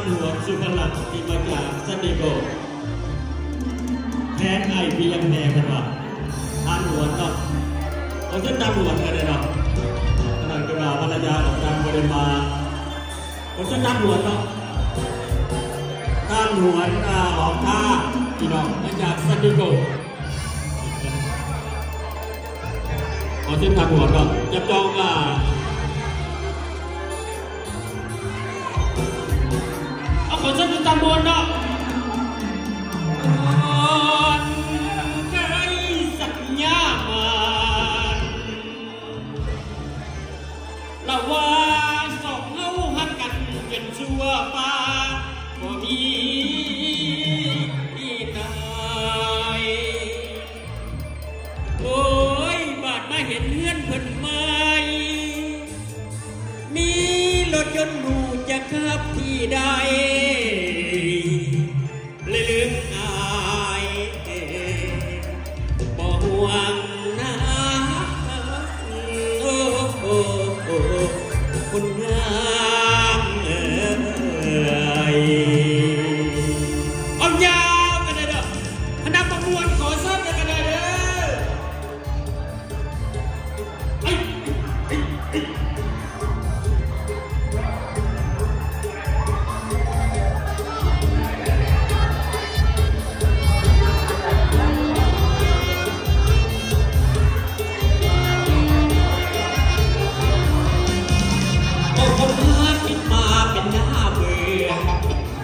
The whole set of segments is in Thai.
ามหลวงสุขลักษ์ติมาจากสเตโกแทนไอเพียงแนวกันว่าตามหลวงก็เอาเส้นตามหลวงกันเลยเนาะขนาดกระดาภรรยาของทางบริมาเอาเส้นตามหลวงเนาะตานหลวงออกท่าพี่น้องมาจากสเตโกเอาเส้นตามหลวงก็จับจองอ่าำบลเนาะละว่องเฮาหักกันเนชัวป่าบ่มีนโอ้ยบาดมาเห็นเงื่อนเลไม้มีรถยนดูจะขับที่ใด เอายาวกันเลยเด้อพนักประมวลขอซ้ำกันเลยเด้อ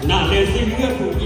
หน้าเลยที่เมื่อผู้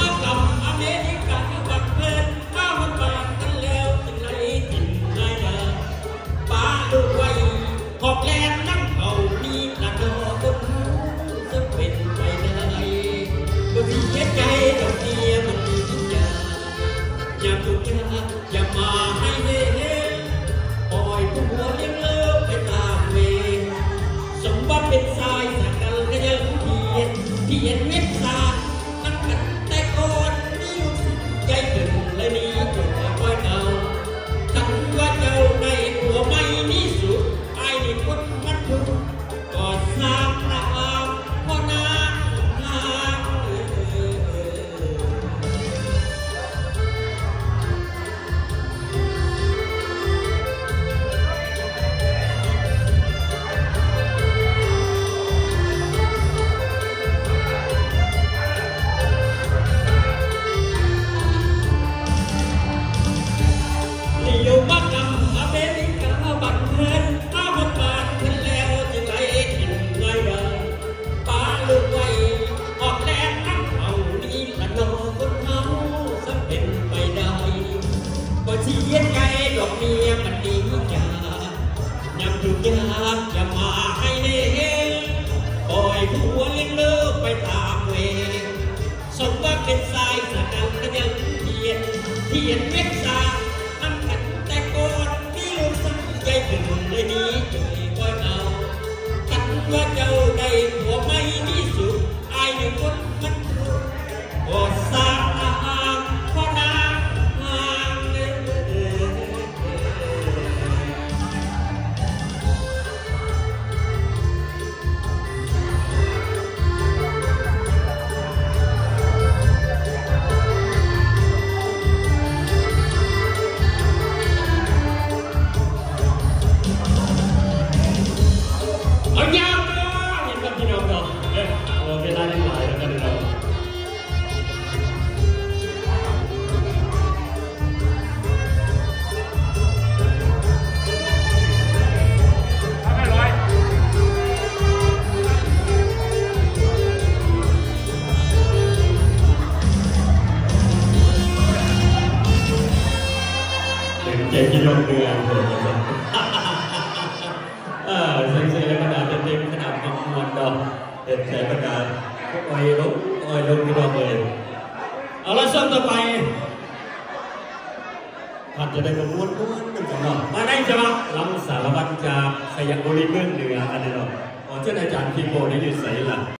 yeah Jamal. เป็นทรายสะดาวก็ยังเขียนเขียนเม็ด องเดือนเถอะเออเซ็งเซ็งแล้วขนาดเต็มๆขนาดมันมวนดอกเด็ดแสบขนาดอ้อยลงอ้อยลงที่ดอกเลยเอาละช่วงต่อไปท่านจะได้มาม้วนม้วนกันก่อนเนาะมาได้จะมาลำสารวัตรจากสยามบุรีเมืองเหนืออันนี้เนาะขอเชิญอาจารย์พิโบได้ยู่ใส่ละ